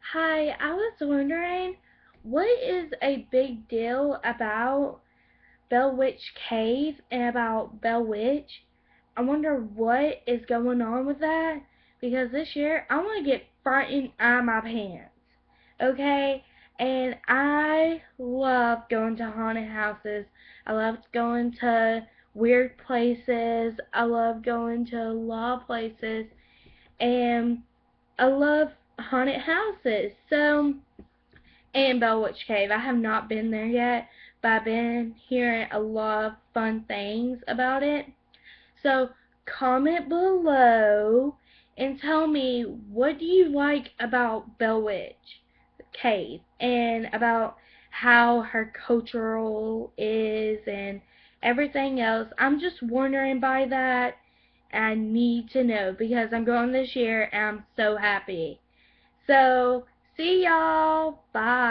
Hi, I was wondering, what is a big deal about Bell Witch Cave and about Bell Witch? I wonder what is going on with that, because this year I want to get frightened out of my pants, okay? And I love going to haunted houses. I love going to weird places. I love going to law places. And I love haunted houses. So, and Bell Witch Cave. I have not been there yet, but I've been hearing a lot of fun things about it. So, comment below and tell me what do you like about Bell Witch Cave and about how her cultural is and everything else. I'm just wondering by that. I need to know because I'm going this year and I'm so happy. So, see y'all. Bye.